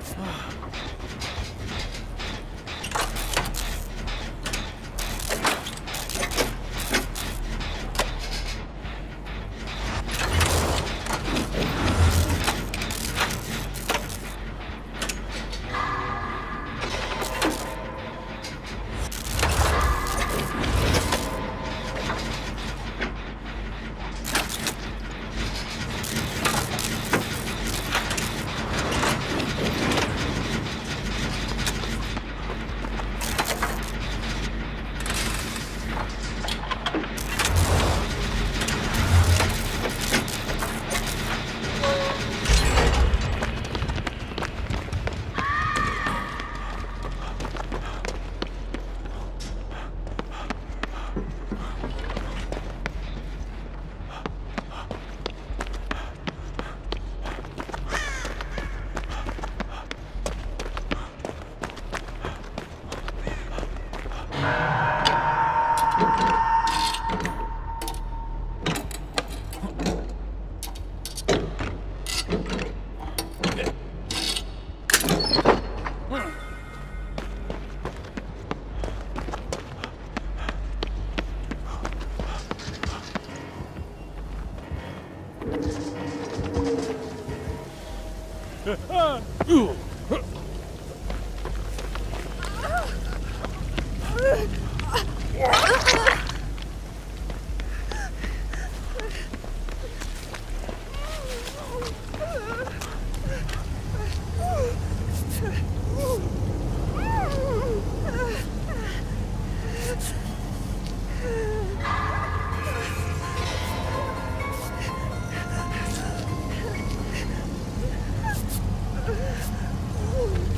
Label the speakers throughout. Speaker 1: さあ。Yeah. うん。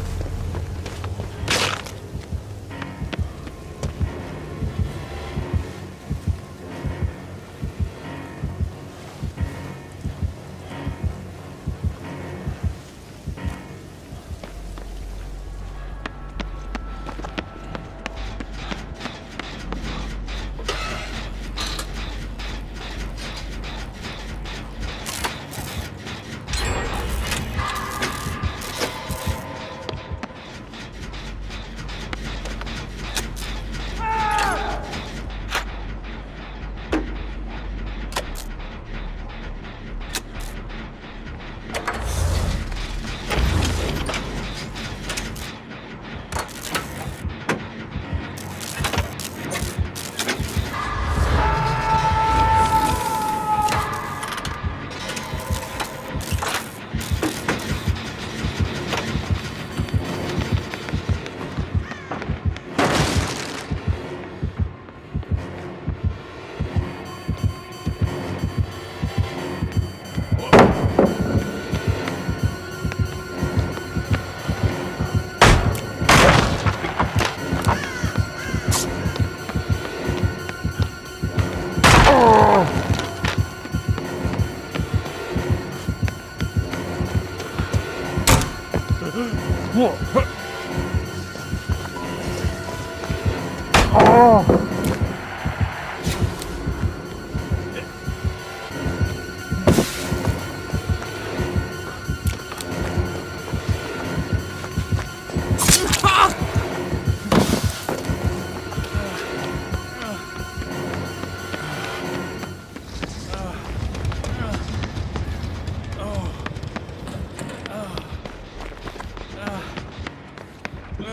Speaker 1: 우와. 어, 아. 어.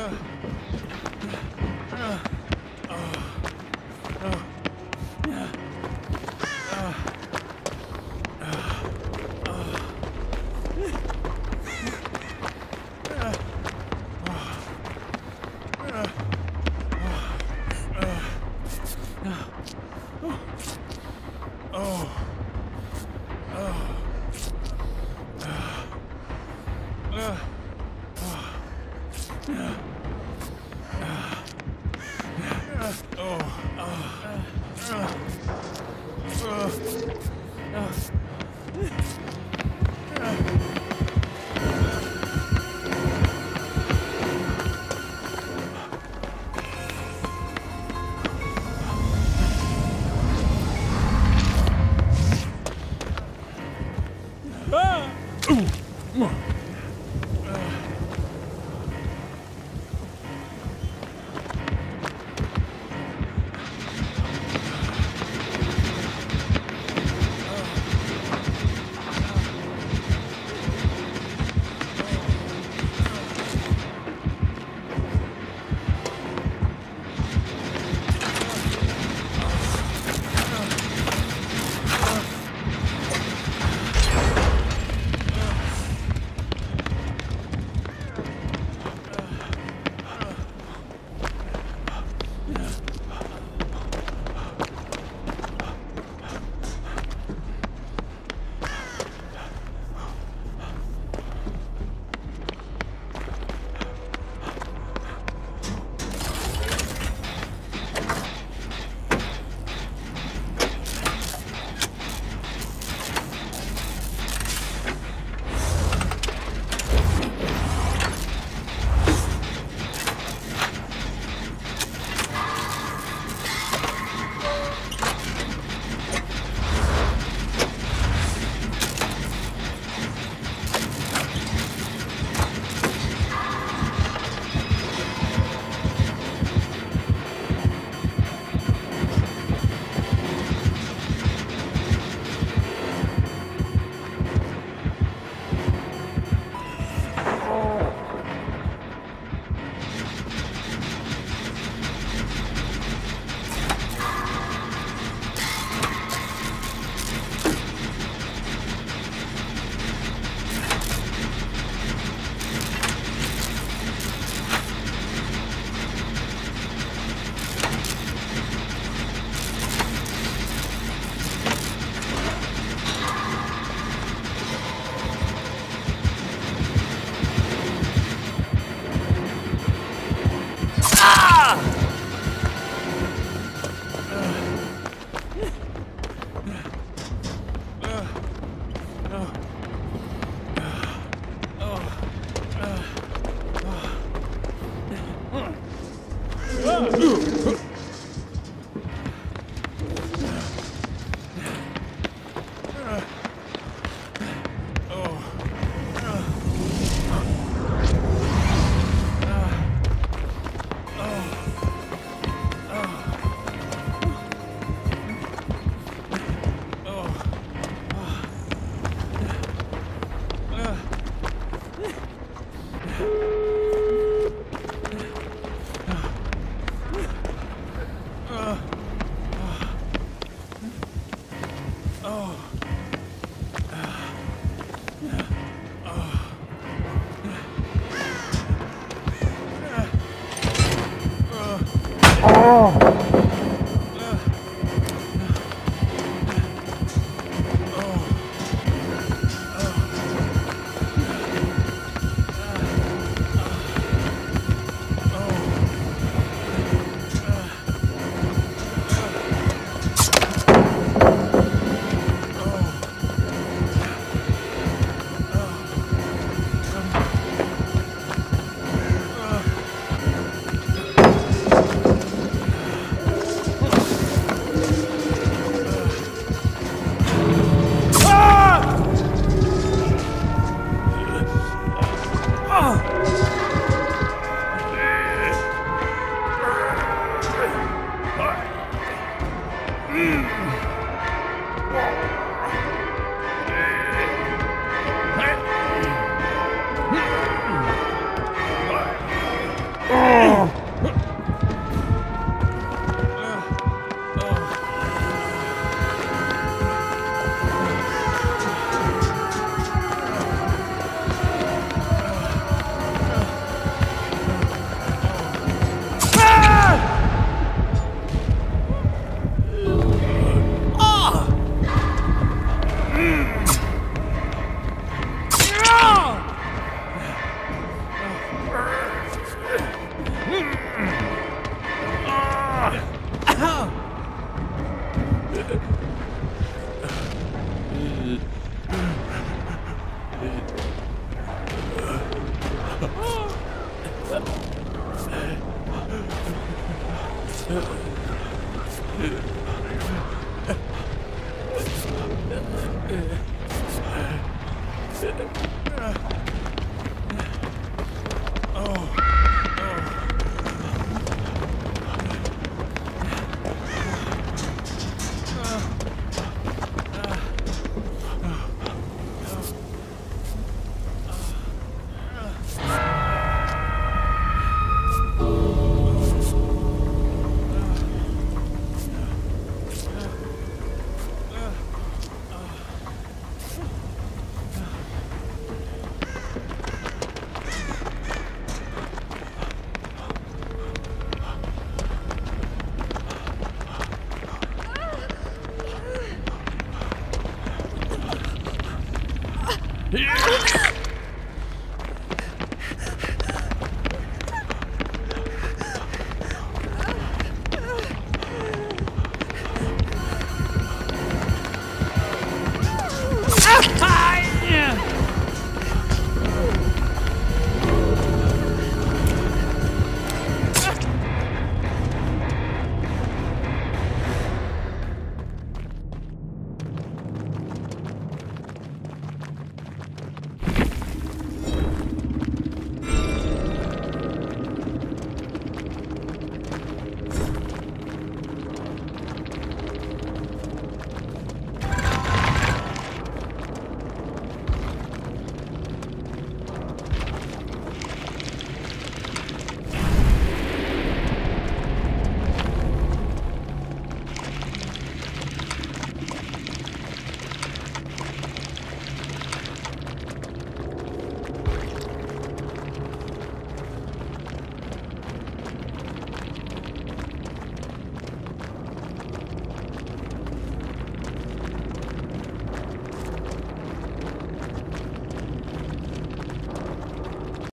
Speaker 1: Yeah. Oh. Oh. 啊